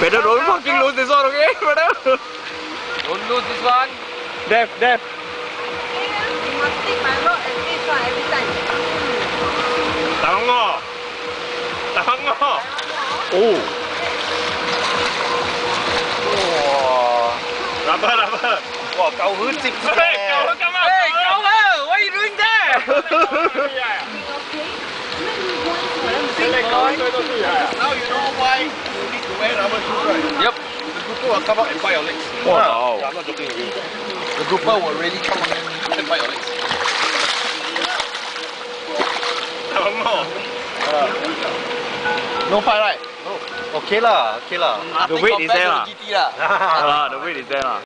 Better don't fucking lose this one, okay? Better. Don't lose this one. Def, def. You must stick my rod and this one every time. Tao ngò. Oh. Rubber, rubber. Wow, cậu hứa chích Hey, go, come on. Hey, cậu ơi, what are you doing there? Now you know Yep. The grouper will come out and bite your legs. Wow. Yeah, I'm not joking with you. The grouper will really come out and bite your legs. Tao ngò. No fight, right? No. Oh, okay lah, okay lah. The weight is there lah. GT lah. Yeah, the weight is there lah.